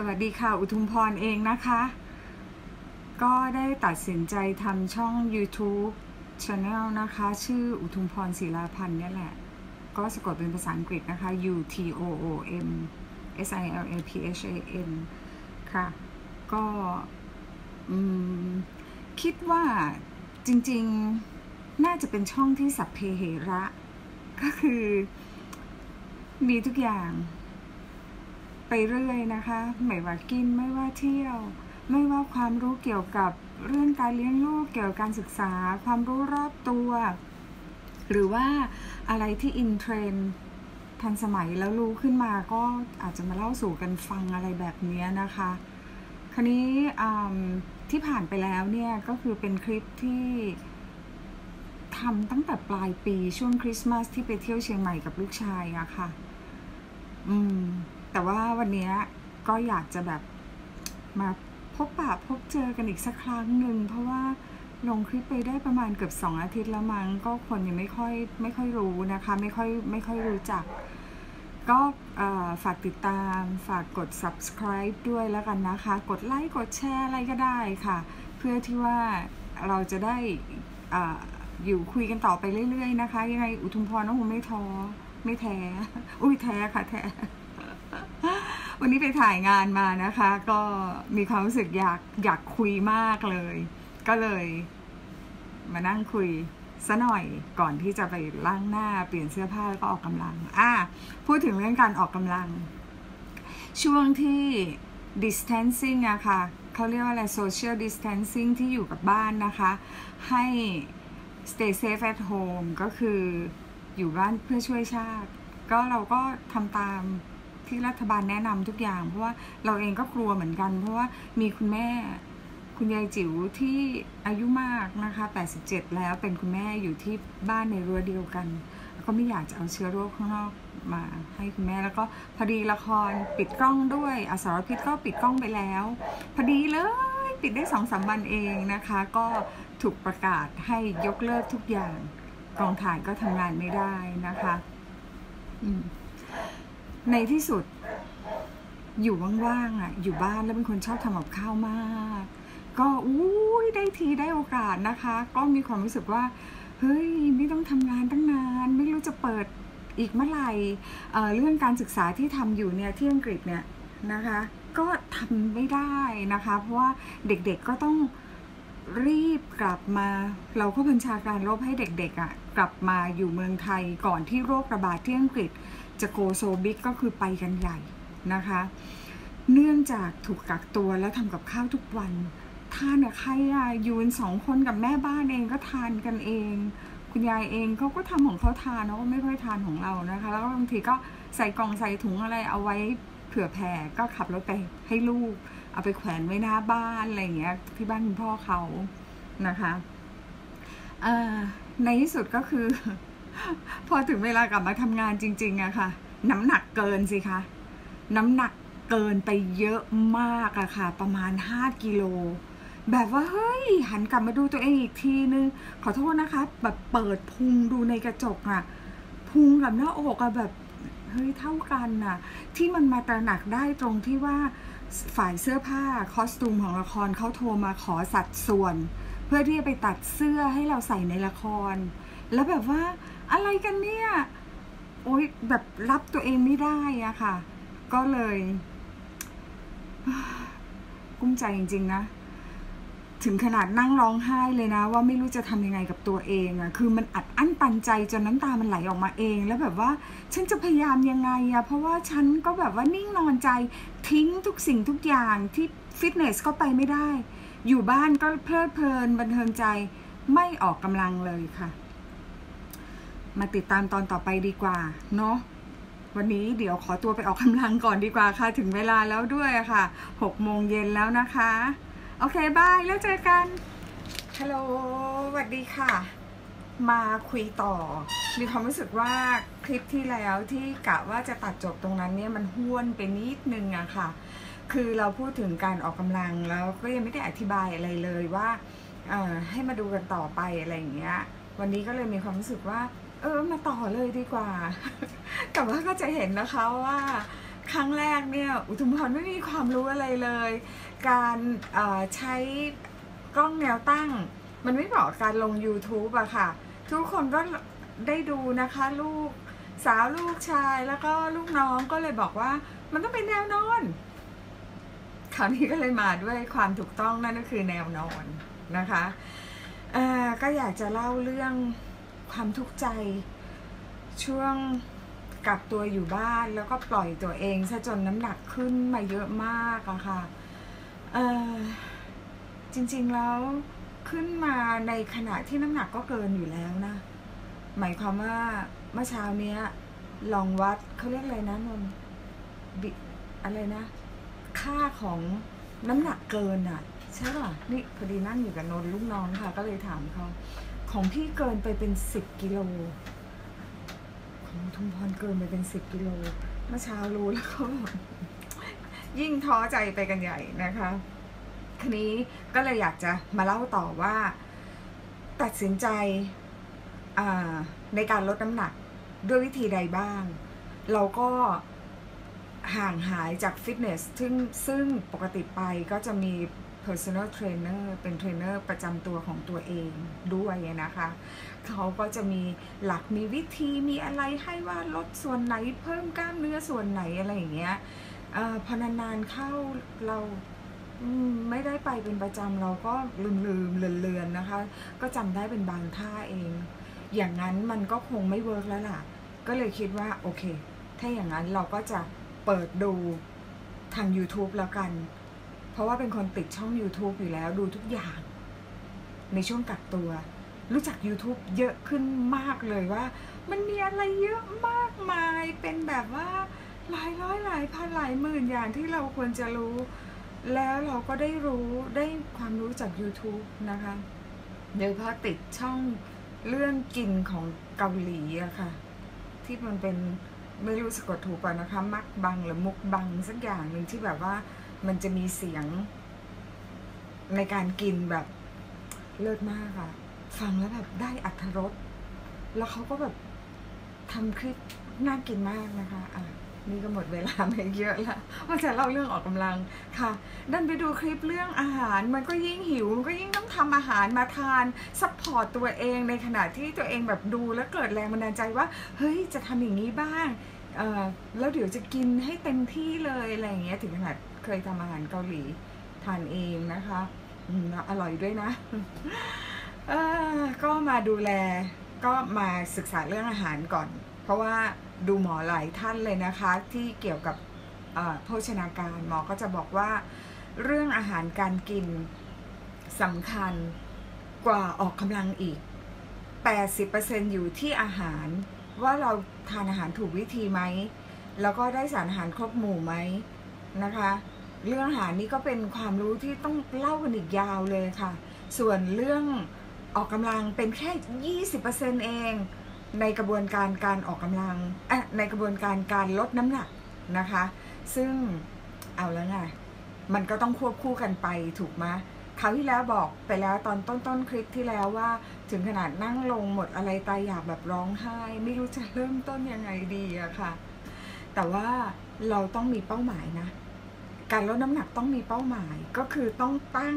สวัสดีค่ะ อุทุมพรเองนะคะ ก็ได้ตัดสินใจทำช่อง YouTube Channel นะคะ ชื่ออุทุมพรศิลาพันธ์นี่แหละ ก็สะกดเป็นภาษาอังกฤษนะคะ U T O O M S I L A P H A N ค่ะ ก็คิดว่าจริงๆน่าจะเป็นช่องที่สัพเพเหระ ก็คือมีทุกอย่าง ไปเรื่อยนะคะ ไม่ว่ากินไม่ว่าเที่ยว ไม่ว่าความรู้เกี่ยวกับเรื่องการเลี้ยงลูกเกี่ยวกับการศึกษา ความรู้รอบตัว หรือว่าอะไรที่อินเทรนทันสมัยแล้วรู้ขึ้นมาก็อาจจะมาเล่าสู่กันฟังอะไรแบบนี้นะคะ คราวนี้ที่ผ่านไปแล้วเนี่ยก็คือเป็นคลิปที่ทำตั้งแต่ปลายปีช่วงคริสต์มาสที่ไปเที่ยวเชียงใหม่กับลูกชายอะค่ะ อืม แต่ว่าวันนี้ก็อยากจะแบบมาพบปะพบเจอกันอีกสักครั้งหนึ่งเพราะว่าลงคลิปไปได้ประมาณเกือบสองอาทิตย์แล้วมั้งก็คนยังไม่ค่อยไม่ค่อยรู้นะคะ ไม่ค่อยไม่ค่อยรู้จัก ก็ฝากติดตามฝากกด subscribe ด้วยแล้วกันนะคะ กดไลค์กดแชร์อะไรก็ได้ค่ะ เพื่อที่ว่าเราจะได้ออยู่คุยกันต่อไปเรื่อยๆนะคะ ยังไงอุทุมพรน้องคงไม่ท้อไม่แท้ อุ้ยแท้ค่ะแท้ วันนี้ไปถ่ายงานมานะคะ ก็มีความรู้สึกอยากอยากคุยมากเลย ก็เลย มานั่งคุยซะหน่อยก่อนที่จะไปล้างหน้าเปลี่ยนเสื้อผ้าแล้วก็ออกกำลัง อะพูดถึงเรื่องการออกกำลัง ช่วงที่ distancing อะค่ะเขาเรียกว่าอะไร social distancing ที่อยู่กับบ้านนะคะ ให้ stay safe at home ก็คืออยู่บ้านเพื่อช่วยชาติ ก็เราก็ทำตาม ที่รัฐบาลแนะนำทุกอย่าง เพราะว่าเราเองก็กลัวเหมือนกัน เพราะว่ามีคุณแม่คุณยายจิ๋วที่อายุมากนะคะ 87 แล้วเป็นคุณแม่อยู่ที่บ้านในรั้วเดียวกัน ก็ไม่อยากจะเอาเชื้อโรคข้างนอกมาให้คุณแม่แล้วก็พอดีละครปิดกล้องด้วยอสรพิษก็ปิดกล้องไปแล้ว พอดีเลยปิดได้สองสามวันเองนะคะ ก็ถูกประกาศให้ยกเลิกทุกอย่างกองถ่ายก็ทำงานไม่ได้นะคะ อืม ในที่สุด อยู่ว่างๆอะ อยู่บ้านแล้วเป็นคนชอบทำกับข้าวมาก ก็อุ้ยได้ทีได้โอกาสนะคะ ก็มีความรู้สึกว่า เฮ้ย ไม่ต้องทำงานตั้งนาน ไม่รู้จะเปิดอีกเมื่อไหร่เรื่องการศึกษาที่ทำอยู่เนี่ยที่อังกฤษเนี่ยนะคะ ก็ทำไม่ได้นะคะ เพราะว่าเด็กๆก็ต้องรีบกลับมาเราก็บัญชาการรบให้เด็กๆอะ่ะ กลับมาอยู่เมืองไทยก่อนที่โรคระบาดที่อังกฤษ จะโกโซบิกก็คือไปกันใหญ่นะคะ เนื่องจากถูกกักตัวแล้วทำกับข้าวทุกวันทานกับใครอะยูนสองคนกับแม่บ้านเองก็ทานกันเอง คุณยายเองเขาก็ทำของเขาทานเนาะไม่ค่อยทานของเรานะคะ แล้วบางทีก็ใส่กล่องใส่ถุงอะไรเอาไว้เผื่อแผ่ก็ขับรถไปให้ลูก เอาไปแขวนไว้หน้าบ้านอะไรอย่างเงี้ยที่บ้านคุณพ่อเขานะคะในที่สุดก็คือ พอถึงเวลากลับมาทำงานจริงๆอะค่ะ น้ำหนักเกินสิคะน้ำหนักเกินไปเยอะมากอะค่ะ ประมาณห้ากิโลแบบว่าเฮ้ย หันกลับมาดูตัวเองอีกทีนึง ขอโทษนะคะ แบบเปิดพุงดูในกระจกอะพุงกับหน้าอกอะแบบเฮ้ยเท่ากันน่ะ ที่มันมาตระหนักได้ตรงที่ว่าฝ่ายเสื้อผ้าคอสตูมของละครเขาโทรมาขอสัดส่วน เพื่อที่จะไปตัดเสื้อให้เราใส่ในละคร แล้วแบบว่า อะไรกันเนี่ย โอ๊ยแบบรับตัวเองไม่ได้อะค่ะ ก็เลย กุ้มใจจริง ๆ นะ ถึงขนาดนั่งร้องไห้เลยนะ ว่าไม่รู้จะทำยังไงกับตัวเองอะคือมันอัดอั้นตันใจจนน้ำตามันไหลออกมาเอง แล้วแบบว่า ฉันจะพยายามยังไงอะเพราะว่าฉันก็แบบว่านิ่งนอนใจทิ้งทุกสิ่งทุกอย่างที่ฟิตเนสก็ไปไม่ได้ อยู่บ้านก็เพลิดเพลินบันเทิงใจไม่ออกกำลังเลยค่ะ มาติดตามตอนต่อไปดีกว่า เนาะวันนี้เดี๋ยวขอตัวไปออกกำลังก่อนดีกว่าค่ะ ถึงเวลาแล้วด้วยค่ะหกโมงเย็นแล้วนะคะ โอเคบาย แล้วเจอกันฮัลโหลสวัสดีค่ะ มาคุยต่อ มีความรู้สึกว่าคลิปที่แล้วที่กะว่าจะตัดจบตรงนั้นเนี่ยมันห้วนไปนิดนึงอะค่ะ คือเราพูดถึงการออกกำลังแล้วก็ยังไม่ได้อธิบายอะไรเลยว่าให้มาดูกันต่อไปอะไรอย่างเงี้ย วันนี้ก็เลยมีความรู้สึกว่า เออมาต่อเลยดีกว่า แต่ว่าก็จะเห็นนะคะว่าครั้งแรกเนี่ยอุทุมพรไม่มีความรู้อะไรเลย การใช้กล้องแนวตั้ง มันไม่เหมาะการลง YouTube อะค่ะ ทุกคนก็ได้ดูนะคะลูกสาวลูกชายแล้วก็ลูกน้องก็เลยบอกว่า มันต้องเป็นแนวนอน คราวนี้ก็เลยมาด้วยความถูกต้องนั่นก็คือแนวนอนนะคะก็อยากจะเล่าเรื่อง ความทุกข์ใจ ช่วงกักตัวอยู่บ้านแล้วก็ปล่อยตัวเองซะจนน้ำหนักขึ้นมาเยอะมากอะค่ะจริงๆแล้วขึ้นมาในขณะที่น้ำหนักก็เกินอยู่แล้วนะ หมายความว่าเมื่อเช้านี้ลองวัดเขาเรียกอะไรนะนนบิอะไรนะ ค่าของน้ำหนักเกินอะ ใช่ป่ะนี่พอดีนั่งอยู่กับนนลูกน้องค่ะ ก็เลยถามเขา ของพี่เกินไปเป็นสิบกิโล ของทุมพรเกินไปเป็นสิบกิโล เมื่อเช้ารู้แล้วก็ยิ่งท้อใจไปกันใหญ่นะคะทีนี้ก็เลยอยากจะมาเล่าต่อว่า ตัดสินใจในการลดน้ำหนักด้วยวิธีใดบ้าง เราก็ห่างหายจากฟิตเนสซึ่งซึ่งปกติไปก็จะมี personal trainer เป็นเทรนเนอร์ประจำตัวของตัวเองด้วยนะคะ เขาก็จะมีหลักมีวิธีมีอะไรให้ว่าลดส่วนไหนเพิ่มกล้ามเนื้อส่วนไหนอะไรอย่างเงี้ยอพอนานๆเข้าเราไม่ได้ไปเป็นประจำเราก็ลืมลืมเลือนๆนะคะ ก็จำได้เป็นบางท่าเอง อย่างนั้นมันก็คงไม่เวิร์กแล้วล่ะ ก็เลยคิดว่าโอเค ถ้าอย่างนั้นเราก็จะเปิดดูทาง YouTube แล้วกัน ราะว่าเป็นคนติดช่อง YouTube อยู่แล้วดูทุกอย่าง ในช่วงกักตัว รู้จัก YouTube เยอะขึ้นมากเลยว่า มันมีอะไรเยอะมากมายเป็นแบบว่าหลายร้อยหลายพันหลายหมื่นอย่างที่เราควรจะรู้ แล้วเราก็ได้รู้ได้ความรู้จาก YouTube นะคะโดยเฉพาะติดช่องเรื่องกินของเกาหลีอะค่ะ ที่มันเป็นไม่รู้สะกดถูกป่ะนะคะ มักบังหรือมุกบังสักอย่างหนึ่งที่แบบว่า มันจะมีเสียง ในการกินแบบเลิศมากอะฟังแล้วแบบได้อัธรสแล้วเขาก็แบบทำคลิปน่ากินมากนะคะอะนี่ก็หมดเวลาไปเยอะแล้วว่าจะเล่าเรื่องออกกำลังค่ะ ดันไปดูคลิปเรื่องอาหาร มันก็ยิ่งหิว มันก็ยิ่งต้องทำอาหารมาทาน support ตัวเองในขณะที่ตัวเองแบบดูแล้วเกิดแรงบันดาลใจว่า เฮ้ย จะทำอย่างนี้บ้าง แล้วเดี๋ยวจะกินให้เต็มที่เลยอะไรอย่างเงี้ย ถึงขนาด เคยทำอาหารเกาหลีทานเองนะคะอร่อยด้วยนะก็มาดูแลก็มาศึกษาเรื่องอาหารก่อน เพราะว่าดูหมอหลายท่านเลยนะคะ ที่เกี่ยวกับโภชนาการหมอก็จะบอกว่า เรื่องอาหารการกินสำคัญกว่าออกกำลังอีก 80%อยู่ที่อาหารว่าเราทานอาหารถูกวิธีไหม แล้วก็ได้สารอาหารครบหมู่ไหม นะคะ เรื่องอาหารนี่ก็เป็นความรู้ที่ต้องเล่ากันอีกยาวเลยค่ะ ส่วนเรื่องออกกำลังเป็นแค่ 20%เอง ในกระบวนการการออกกำลังอะในกระบวนการการลดน้ำหนักนะคะ ซึ่งเอาแล้วไงมันก็ต้องควบคู่กันไปถูกไหมคราวที่แล้วบอกไปแล้วตอนต้นต้นคลิปที่แล้วว่า ถึงขนาดนั่งลงหมดอะไรตายอยากแบบร้องไห้ ไม่รู้จะเริ่มต้นยังไงดีอะค่ะ แต่ว่าเราต้องมีเป้าหมายนะ การลดน้ำหนักต้องมีเป้าหมายก็คือต้องตั้ง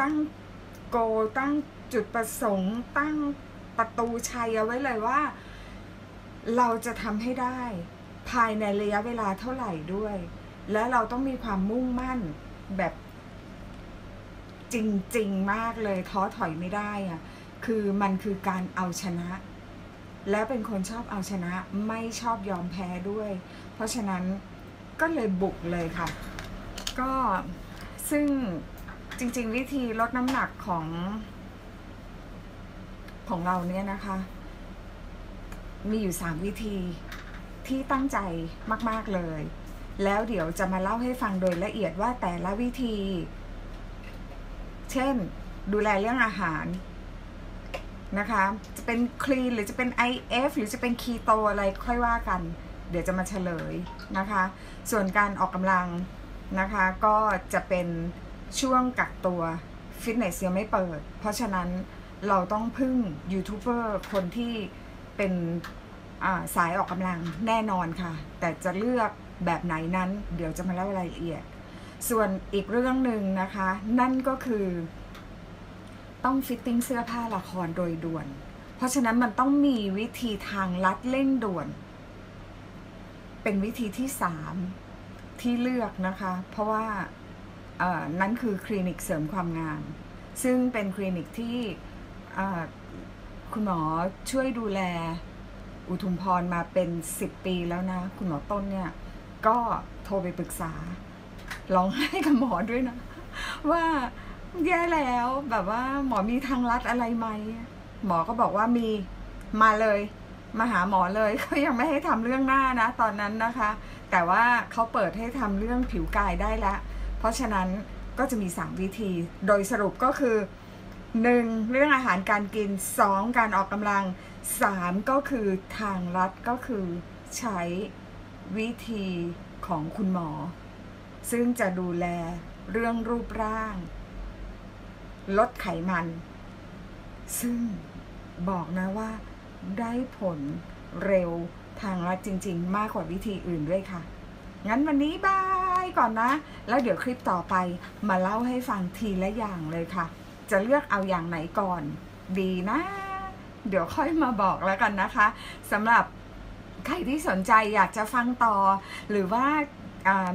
ตั้งโกตั้งจุดประสงค์ ตั้งประตูชัยเอาไว้เลยว่า เราจะทำให้ได้ภายในระยะเวลาเท่าไหร่ด้วย และเราต้องมีความมุ่งมั่นแบบจริง ๆ มากเลยท้อถอยไม่ได้อะคือมันคือการเอาชนะ แล้วเป็นคนชอบเอาชนะไม่ชอบยอมแพ้ด้วย เพราะฉะนั้น ก็เลยบุกเลยค่ะ ก็ซึ่งจริง ๆ วิธีลดน้ำหนักของ ของเราเนี่ยนะคะ มีอยู่สามวิธีที่ตั้งใจมาก ๆ เลย แล้วเดี๋ยวจะมาเล่าให้ฟังโดยละเอียดว่าแต่ละวิธี เช่น ดูแลเรื่องอาหารนะคะ จะเป็นคลีนหรือจะเป็น IF หรือจะเป็นคีโตอะไรค่อยว่ากัน เดี๋ยวจะมาเฉลยนะคะ ส่วนการออกกำลังนะคะก็จะเป็นช่วงกักตัวฟิตเนสยังไม่เปิด เพราะฉะนั้นเราต้องพึ่งยูทูบเบอร์คนที่เป็นสายออกกำลังแน่นอนค่ะ แต่จะเลือกแบบไหนนั้น เดี๋ยวจะมาเล่ารายละเอียด ส่วนอีกเรื่องหนึ่งนะคะ นั่นก็คือต้อง fitting เสื้อผ้าละครโดยด่วน เพราะฉะนั้นมันต้องมีวิธีทางลัดเร่งด่วน เป็นวิธีที่สามที่เลือกนะคะ เพราะว่านั่นคือคลินิกเสริมความงาม ซึ่งเป็นคลินิกที่คุณหมอช่วยดูแลอุทุมพรมาเป็นสิบปีแล้วนะ คุณหมอต้นเนี่ย ก็โทรไปปรึกษาร้องไห้กับหมอด้วยนะ ว่าแย่แล้วแบบว่าหมอมีทางลัดอะไรไหม หมอก็บอกว่ามีมาเลย มาหาหมอเลยเขายังไม่ให้ทำเรื่องหน้านะ ตอนนั้นนะคะ แต่ว่าเขาเปิดให้ทำเรื่องผิวกายได้แล้ว เพราะฉะนั้นก็จะมี 3 วิธี โดยสรุปก็คือ 1. เรื่องอาหารการกิน 2. การออกกำลัง 3. ก็คือทางลัดก็คือใช้วิธีของคุณหมอ ซึ่งจะดูแลเรื่องรูปร่าง ลดไขมัน ซึ่งบอกนะว่า ได้ผลเร็วทางลัดจริง ๆ มากกว่าวิธีอื่นด้วยค่ะ งั้นวันนี้บายก่อนนะ แล้วเดี๋ยวคลิปต่อไปมาเล่าให้ฟังทีละอย่างเลยค่ะ จะเลือกเอาอย่างไหนก่อน ดีนะ เดี๋ยวค่อยมาบอกแล้วกันนะคะสำหรับใครที่สนใจอยากจะฟังต่อ หรือว่า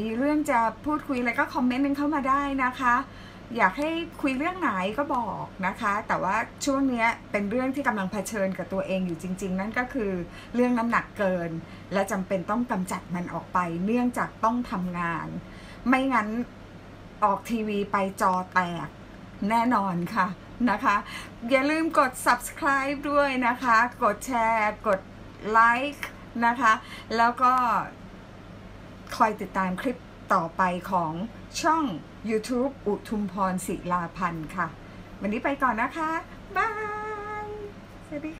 มีเรื่องจะพูดคุยอะไรก็คอมเมนต์นึงเข้ามาได้นะคะ อยากให้คุยเรื่องไหนก็บอกนะคะ แต่ว่าช่วงนี้เป็นเรื่องที่กำลังเผชิญกับตัวเองอยู่จริง ๆ นั่นก็คือเรื่องน้ำหนักเกิน และจำเป็นต้องกำจัดมันออกไป เนื่องจากต้องทำงาน ไม่งั้นออกทีวีไปจอแตกแน่นอนค่ะนะคะ อย่าลืมกด subscribe ด้วยนะคะ กดแชร์ กดไลค์นะคะ แล้วก็คอยติดตามคลิปต่อไปของ ช่อง YouTube อุทุมพรศิลาพันธ์ค่ะ วันนี้ไปก่อนนะคะ บาย สวัสดี